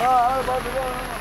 아, 맞아, 맞아.